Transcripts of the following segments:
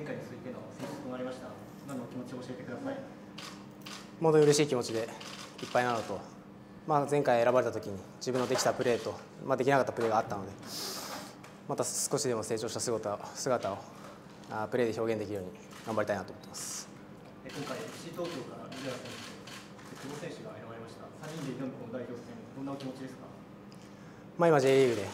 前回に続いての選出となりました。今のお気持ちを教えてください。本当に嬉しい気持ちでいっぱいなのと、まあ、前回選ばれた時に自分のできたプレーと、まあ、できなかったプレーがあったのでまた少しでも成長した姿を姿をあプレーで表現できるように頑張りたいなと思ってます。え今回 FC 東京から水原選手久保選手が選ばれました。3人で挑むこの代表戦どんなお気持ちですか？まあ、今 J リーグで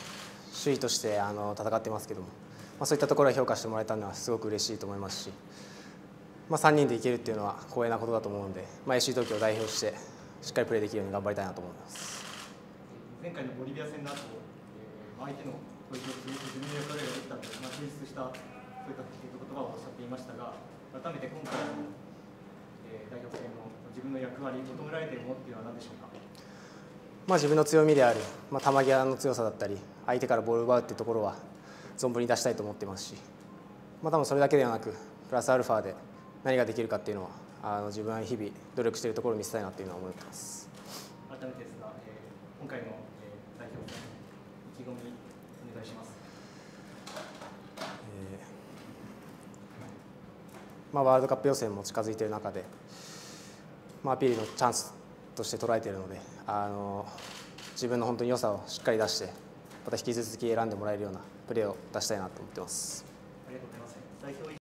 首位としてあの戦ってますけども、まあ、そういったところを評価してもらえたのはすごく嬉しいと思いますし、まあ、3人でいけるっていうのは光栄なことだと思うので、まあ、FC 東京を代表してしっかりプレーできるように頑張りたいなと思います。前回のボリビア戦の後、えー、相手の攻撃を続けて自分の役割ができたので、まあ、充実したそういった言葉をおっしゃっていましたが改めて今回の、えー、代表戦の自分の役割求められているものっていうのは何でしょうか？まあ、自分の強みである、まあ、球際の強さだったり相手からボールを奪うっていうところは存分に出したいと思ってますし、まあ、多分それだけではなくプラスアルファで何ができるかっていうのはあの自分は日々努力しているところを見せたいなっていうのは思ってます。改めてですが、えー、今回の、えー、代表戦意気込みお願いします、えーまあ、ワールドカップ予選も近づいている中で、まあ、アピールのチャンスとして捉えているのであの自分の本当に良さをしっかり出してまた引き続き選んでもらえるようなプレーを出したいなと思ってます。